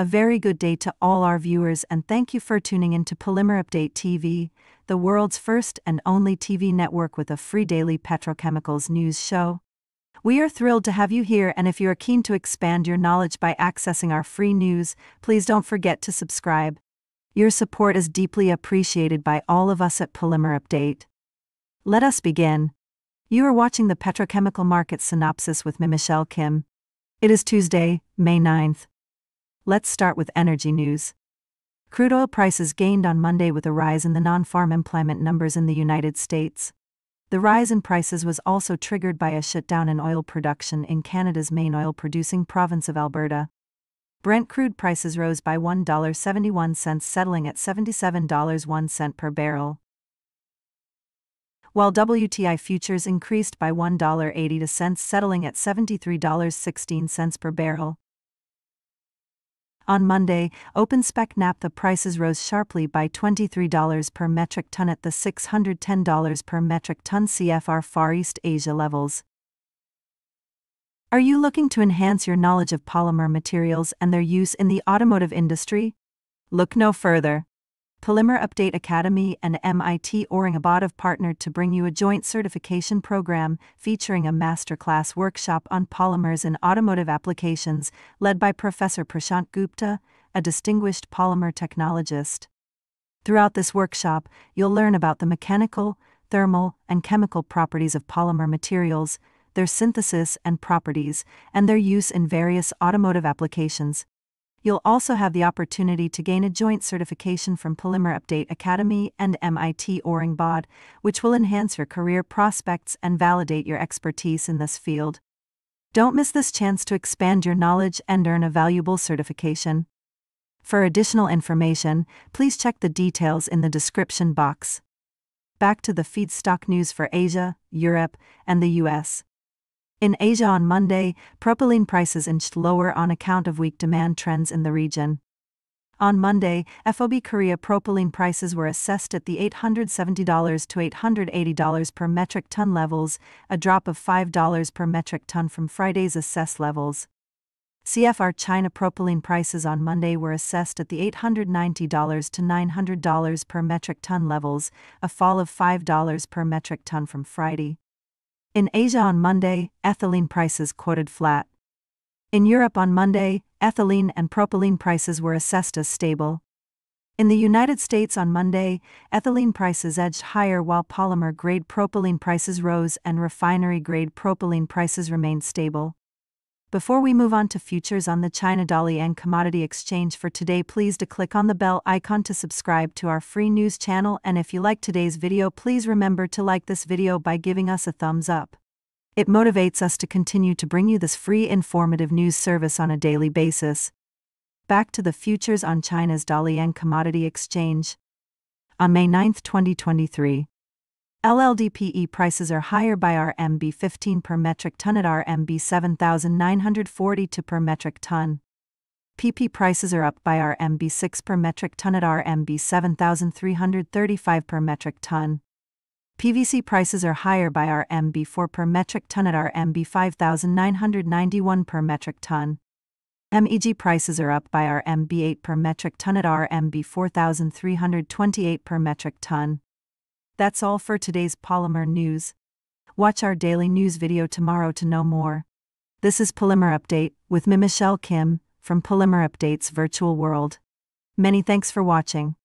A very good day to all our viewers, and thank you for tuning in to Polymer Update TV, the world's first and only TV network with a free daily petrochemicals news show. We are thrilled to have you here, and if you are keen to expand your knowledge by accessing our free news, please don't forget to subscribe. Your support is deeply appreciated by all of us at Polymer Update. Let us begin. You are watching the Petrochemical Market Synopsis with me, Michelle Kim. It is Tuesday, May 9th. Let's start with energy news. Crude oil prices gained on Monday with a rise in the non farm employment numbers in the United States. The rise in prices was also triggered by a shutdown in oil production in Canada's main oil producing province of Alberta. Brent crude prices rose by $1.71, settling at $77.01 per barrel while WTI futures increased by $1.80 cents, settling at $73.16 per barrel. On Monday, open spec naphtha prices rose sharply by $23 per metric ton at the $610 per metric ton CFR Far East Asia levels. Are you looking to enhance your knowledge of polymer materials and their use in the automotive industry? Look no further. Polymer Update Academy and MIT Aurangabad have partnered to bring you a joint certification program featuring a masterclass workshop on polymers in automotive applications led by Professor Prashant Gupta, a distinguished polymer technologist. Throughout this workshop, you'll learn about the mechanical, thermal, and chemical properties of polymer materials, their synthesis and properties, and their use in various automotive applications. You'll also have the opportunity to gain a joint certification from Polymer Update Academy and MIT Aurangabad, which will enhance your career prospects and validate your expertise in this field. Don't miss this chance to expand your knowledge and earn a valuable certification. For additional information, please check the details in the description box. Back to the feedstock news for Asia, Europe, and the US. In Asia on Monday, propylene prices inched lower on account of weak demand trends in the region. On Monday, FOB Korea propylene prices were assessed at the $870 to $880 per metric ton levels, a drop of $5 per metric ton from Friday's assessed levels. CFR China propylene prices on Monday were assessed at the $890 to $900 per metric ton levels, a fall of $5 per metric ton from Friday. In Asia on Monday, ethylene prices quoted flat. In Europe on Monday, ethylene and propylene prices were assessed as stable. In the United States on Monday, ethylene prices edged higher while polymer grade propylene prices rose and refinery grade propylene prices remained stable. Before we move on to futures on the China Dalian Commodity Exchange for today, please to click on the bell icon to subscribe to our free news channel and if you like today's video, please remember to like this video by giving us a thumbs up. It motivates us to continue to bring you this free informative news service on a daily basis. Back to the futures on China's Dalian Commodity Exchange. On May 9, 2023, LLDPE prices are higher by RMB 15 per metric ton at RMB 7,940 to per metric ton. PP prices are up by RMB 6 per metric ton at RMB 7,335 per metric ton. PVC prices are higher by RMB 4 per metric ton at RMB 5,991 per metric ton. MEG prices are up by RMB 8 per metric ton at RMB 4,328 per metric ton. That's all for today's Polymer News. Watch our daily news video tomorrow to know more. This is Polymer Update with me Michelle Kim from Polymer Update's virtual world. Many thanks for watching.